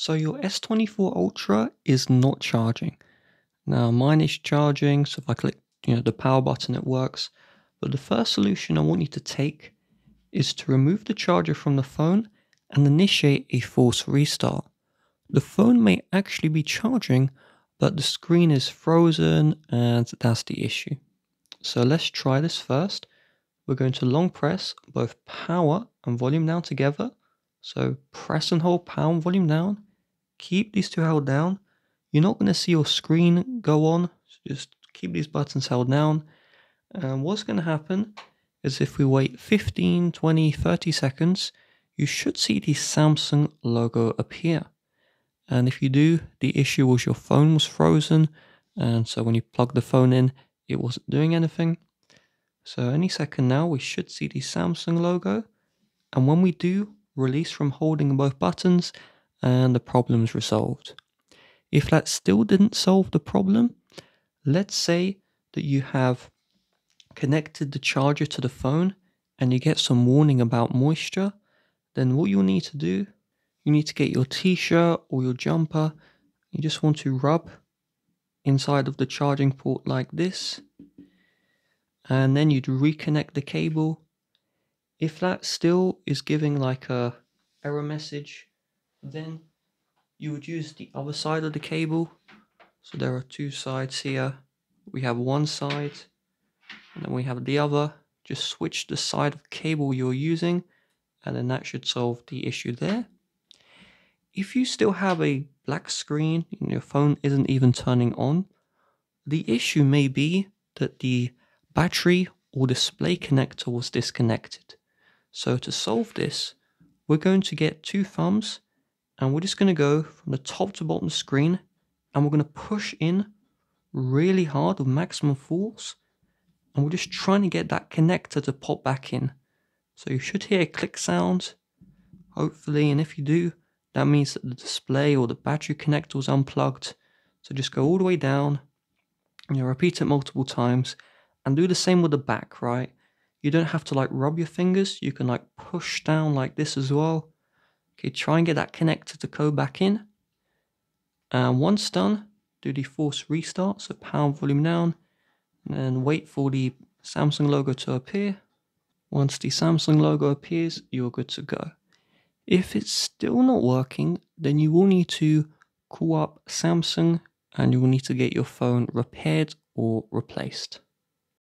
So your S24 Ultra is not charging. Now mine is charging, so if I click you know the power button it works. But the first solution I want you to take is to remove the charger from the phone and initiate a force restart. The phone may actually be charging, but the screen is frozen and that's the issue. So let's try this first. We're going to long press both power and volume down together. So press and hold power and volume down keep these two held down. You're not going to see your screen go on. So just keep these buttons held down. And what's going to happen is if we wait 15, 20, 30 seconds, you should see the Samsung logo appear. And if you do, the issue was your phone was frozen. And so when you plug the phone in, it wasn't doing anything. So any second now, we should see the Samsung logo. And when we do release from holding both buttons, and the problem's resolved. If that still didn't solve the problem, let's say that you have connected the charger to the phone and you get some warning about moisture, then what you'll need to do, you need to get your t-shirt or your jumper. You just want to rub inside of the charging port like this. And then you'd reconnect the cable. If that still is giving like a error message, then you would use the other side of the cable. So there are two sides here. We have one side and then we have the other. Just switch the side of cable you're using and then that should solve the issue there. If you still have a black screen and your phone isn't even turning on, the issue may be that the battery or display connector was disconnected. So to solve this, we're going to get two thumbs and we're just going to go from the top to bottom of the screen and we're going to push in really hard with maximum force and we're just trying to get that connector to pop back in. So you should hear a click sound, hopefully, and if you do, that means that the display or the battery connector was unplugged. So just go all the way down, and you repeat it multiple times, and do the same with the back, right? You don't have to like rub your fingers, you can like push down like this as well Okay, try and get that connector to go back in. And once done, do the force restart, so power volume down, and then wait for the Samsung logo to appear. Once the Samsung logo appears, you're good to go. If it's still not working, then you will need to call up Samsung and you will need to get your phone repaired or replaced.